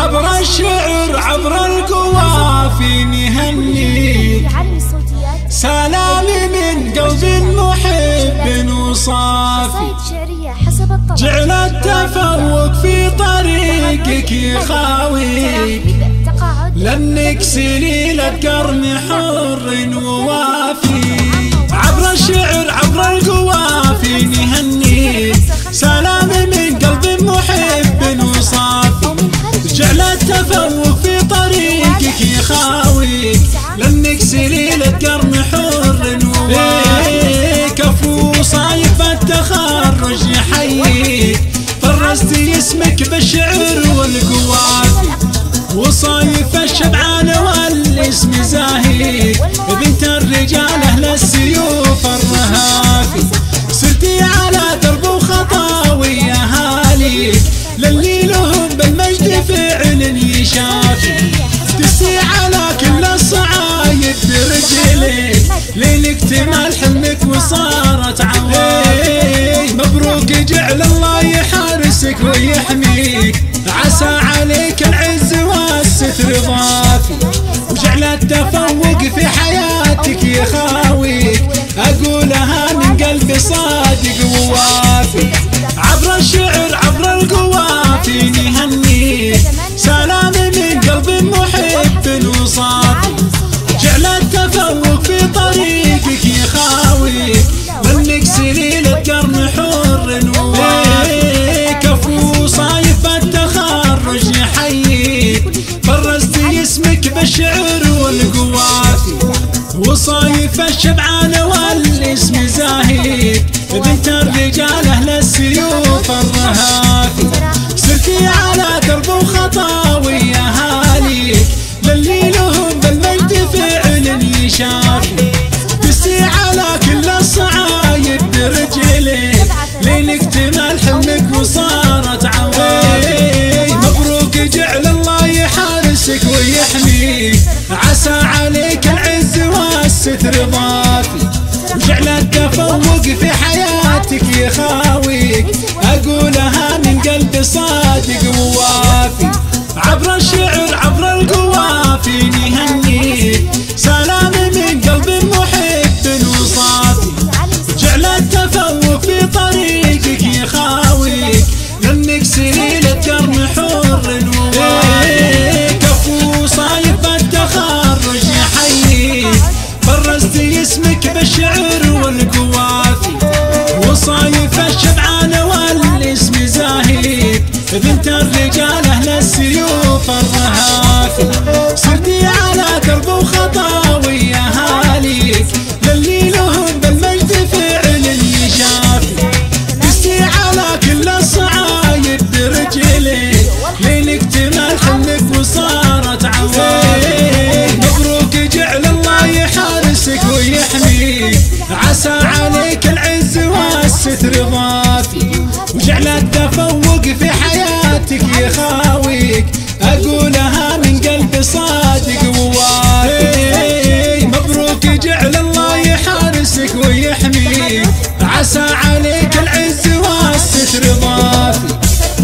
عبر الشعر عبر القوافي نهني. سلامي من قلب محب وصافي. جعل التفوق في طريقك يخاوي لانك سليلة قرن حر ووافي اسمك بالشعر والقوافي وصايف الشبعان والاسم زاهي بنت الرجال أهل السيوف الرهافي سرتي على درب وخطاوي يا هالي للي لهم بالمجد فعل يشافي تسي على كل الصعايد برجلك. لين اكتمال حلمك وصارت ويحميك عسى عليك وصايف الشبعان والاسم زاهيك بنت الرجال أهل السيوف الرهافي سرتي على درب وخطاوي يا هاليك للي لهم بالمجد فعل يشافي والستر ضافي وجعل التفوق في حياتك يخاويك أقولها من قلبي صادق ووافي عبر الشعر عبر القوافي نهني بنت الرجال أهل السيوف الرهافي حياتك يخاويك أقولها من قلبي صادق. ووافي مبروك جعل الله يحارسك ويحميك. عسى عليك العز والستر ضافي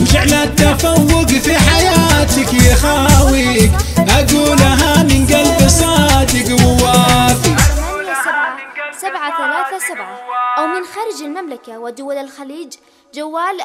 وجعل التفوق في حياتك يخاويك أقولها من قلبي صادق. ووافي سبعة ثلاثة سبعة أو من خارج المملكة ودول الخليج جوال